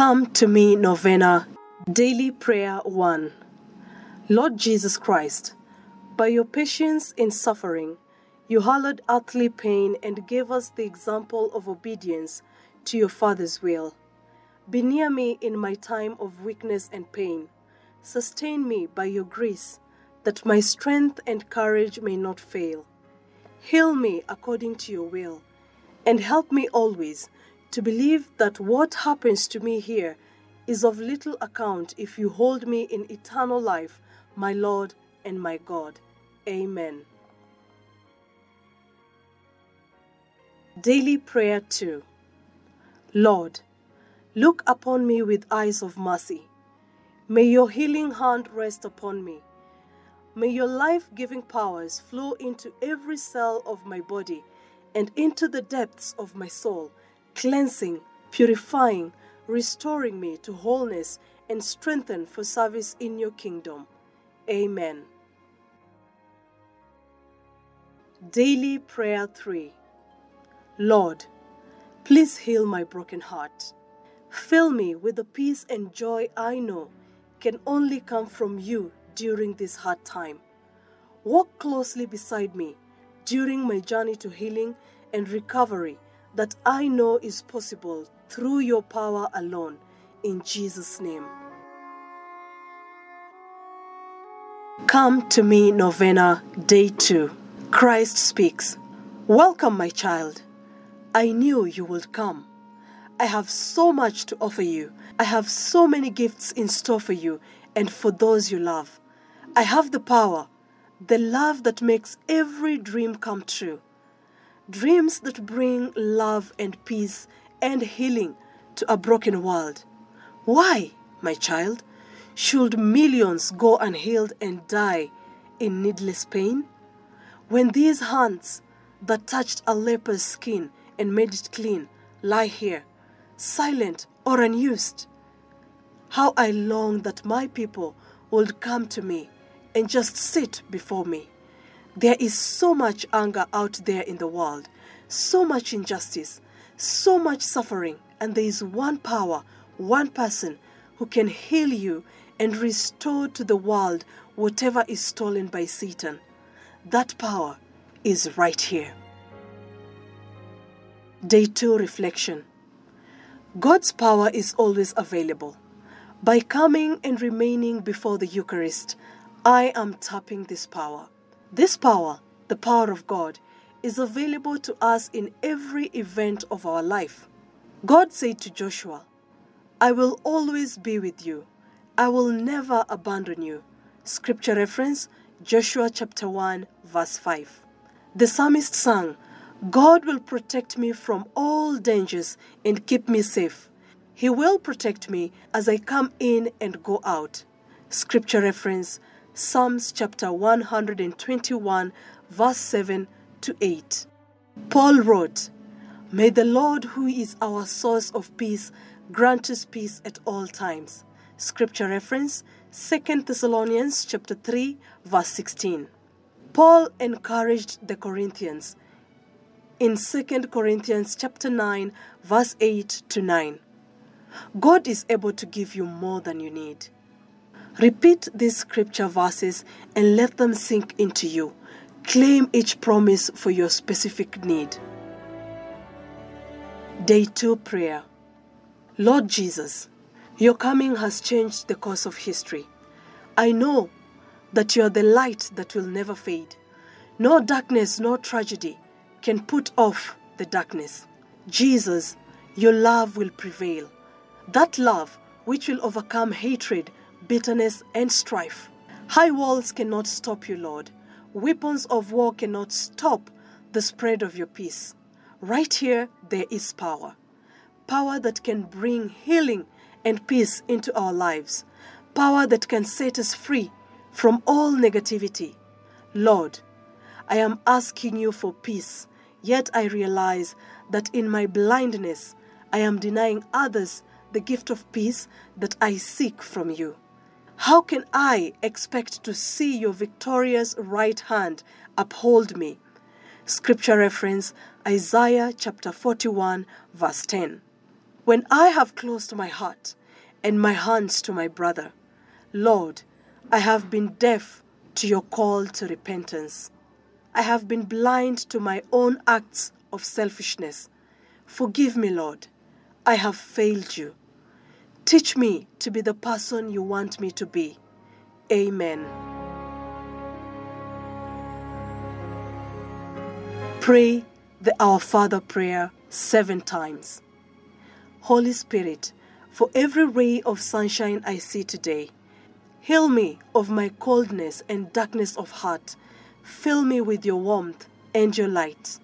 Come to me, Novena, Daily Prayer 1. Lord Jesus Christ, by your patience in suffering, you hallowed earthly pain and gave us the example of obedience to your Father's will. Be near me in my time of weakness and pain. Sustain me by your grace, that my strength and courage may not fail. Heal me according to your will, and help me always to believe that what happens to me here is of little account if you hold me in eternal life, my Lord and my God. Amen. Daily Prayer 2 Lord, look upon me with eyes of mercy. May your healing hand rest upon me. May your life giving powers flow into every cell of my body and into the depths of my soul cleansing, purifying, restoring me to wholeness and strengthen for service in your kingdom. Amen. Daily Prayer 3 Lord, please heal my broken heart. Fill me with the peace and joy I know can only come from you during this hard time. Walk closely beside me during my journey to healing and recovery that I know is possible through your power alone. In Jesus' name. Come to me, Novena, Day 2. Christ speaks. Welcome, my child. I knew you would come. I have so much to offer you. I have so many gifts in store for you and for those you love. I have the power, the love that makes every dream come true dreams that bring love and peace and healing to a broken world. Why, my child, should millions go unhealed and die in needless pain? When these hands that touched a leper's skin and made it clean lie here, silent or unused, how I long that my people would come to me and just sit before me. There is so much anger out there in the world, so much injustice, so much suffering, and there is one power, one person who can heal you and restore to the world whatever is stolen by Satan. That power is right here. Day 2 Reflection God's power is always available. By coming and remaining before the Eucharist, I am tapping this power. This power, the power of God, is available to us in every event of our life. God said to Joshua, I will always be with you. I will never abandon you. Scripture reference Joshua chapter 1 verse 5. The psalmist sang, God will protect me from all dangers and keep me safe. He will protect me as I come in and go out. Scripture reference Psalms chapter 121, verse 7 to 8. Paul wrote, May the Lord, who is our source of peace, grant us peace at all times. Scripture reference 2 Thessalonians chapter 3 verse 16. Paul encouraged the Corinthians in 2 Corinthians chapter 9 verse 8 to 9. God is able to give you more than you need. Repeat these scripture verses and let them sink into you. Claim each promise for your specific need. Day 2 Prayer Lord Jesus, your coming has changed the course of history. I know that you are the light that will never fade. No darkness, no tragedy can put off the darkness. Jesus, your love will prevail. That love which will overcome hatred, bitterness, and strife. High walls cannot stop you, Lord. Weapons of war cannot stop the spread of your peace. Right here, there is power. Power that can bring healing and peace into our lives. Power that can set us free from all negativity. Lord, I am asking you for peace, yet I realize that in my blindness, I am denying others the gift of peace that I seek from you. How can I expect to see your victorious right hand uphold me? Scripture reference Isaiah chapter 41, verse 10. When I have closed my heart and my hands to my brother, Lord, I have been deaf to your call to repentance. I have been blind to my own acts of selfishness. Forgive me, Lord. I have failed you. Teach me to be the person you want me to be. Amen. Pray the Our Father prayer seven times. Holy Spirit, for every ray of sunshine I see today, heal me of my coldness and darkness of heart. Fill me with your warmth and your light.